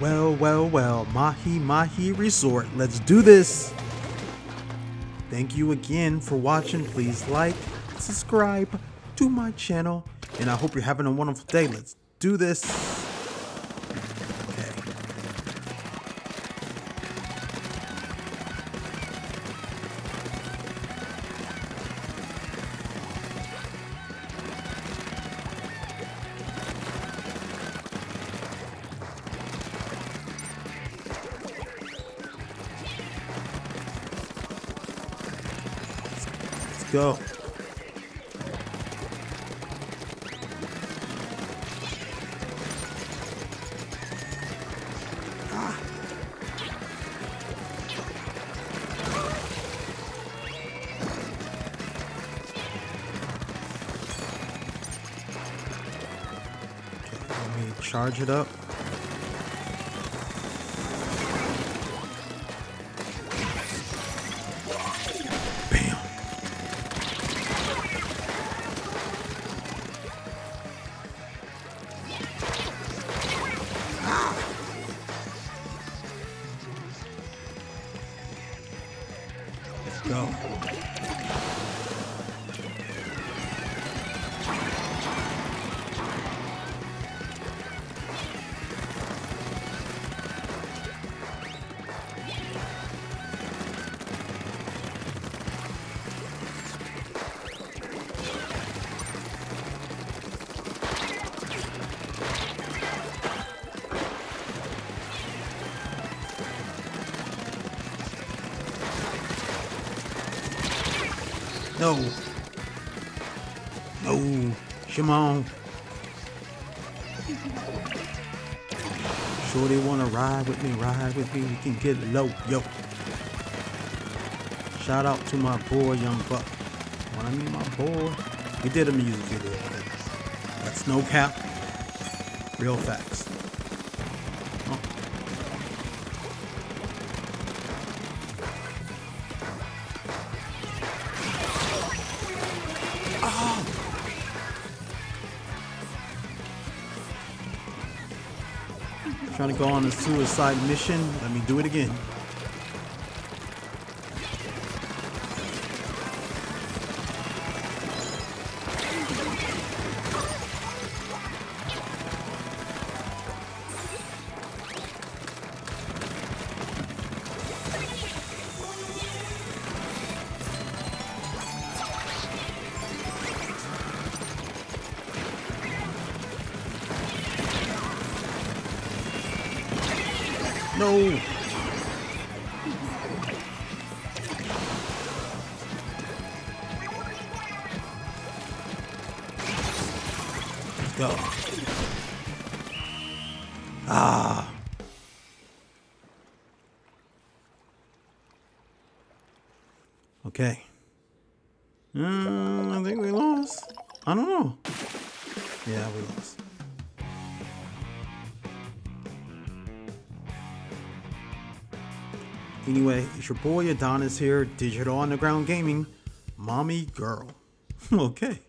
Well, well, well, Mahi Mahi Resort. Let's do this. Thank you again for watching. Please like, subscribe to my channel, and I hope you're having a wonderful day. Let's do this. Go. Ah. Let me charge it up. Go. No. No. Shimon. Sure they wanna ride with me, ride with me, we can get low, yo. Shout out to my boy Young Buck. When I mean my boy, we did a music video. That's no cap. Real facts. Trying to go on a suicide mission. Let me do it again. No. Go. Ah. Okay. Mm, I think we lost. I don't know. Yeah, we lost. Anyway, it's your boy Adonis here, Digital Underground Gaming, Mommy Girl. okay.